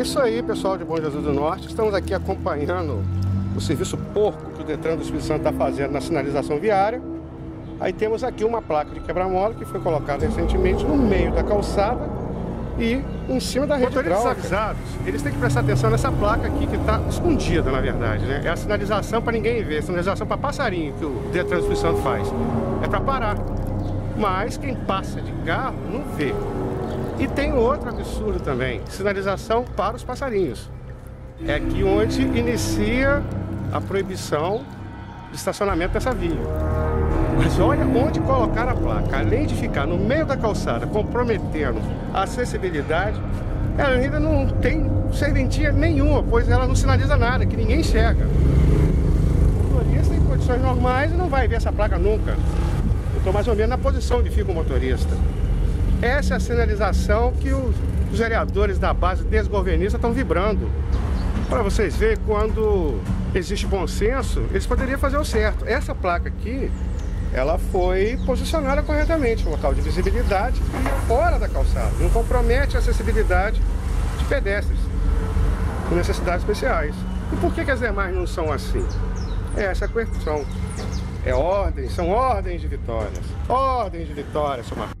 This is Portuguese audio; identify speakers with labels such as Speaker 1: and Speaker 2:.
Speaker 1: isso aí, pessoal de Bom Jesus do Norte. Estamos aqui acompanhando o serviço porco que o Detran do Espírito Santo está fazendo na sinalização viária. Aí temos aqui uma placa de quebra-mola que foi colocada recentemente no meio da calçada e em cima da rede Motoristas avisados, eles têm que prestar atenção nessa placa aqui que está escondida, na verdade, né? É a sinalização para ninguém ver, a sinalização para passarinho que o Detran do Espírito Santo faz. É para parar. Mas quem passa de carro não vê. E tem outro absurdo também, sinalização para os passarinhos. É aqui onde inicia a proibição de estacionamento dessa via. Mas olha onde colocar a placa. Além de ficar no meio da calçada, comprometendo a acessibilidade, ela ainda não tem serventia nenhuma, pois ela não sinaliza nada, que ninguém enxerga. O motorista em condições normais não vai ver essa placa nunca. Eu estou mais ou menos na posição de fica o motorista. Essa é a sinalização que os, os vereadores da base desgovernista estão vibrando. Para vocês verem, quando existe bom senso, eles poderiam fazer o certo. Essa placa aqui, ela foi posicionada corretamente, local de visibilidade fora da calçada. Não compromete a acessibilidade de pedestres com necessidades especiais. E por que, que as demais não são assim? É essa a questão. É ordem, são ordens de vitórias. Ordens de vitórias, seu Marcos.